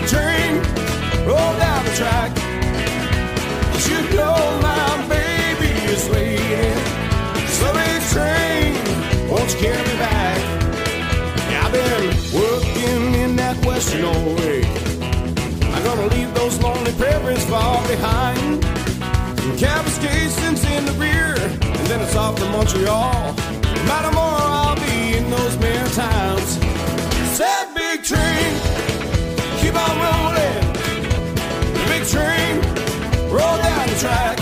big train roll down the track. But you know my baby is waiting. So big train, won't you carry me back? Yeah, I've been working in that western old way. I'm gonna leave those lonely prairies far behind. Some casings in the rear, and then it's off to Montreal. Matamore track.